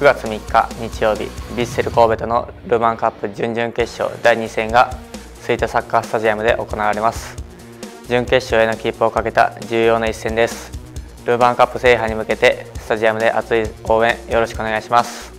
9月3日日曜日ヴィッセル神戸とのルヴァンカップ準々決勝第2戦が吹田サッカースタジアムで行われます。準決勝への切符をかけた重要な一戦です。ルヴァンカップ制覇に向けてスタジアムで熱い応援よろしくお願いします。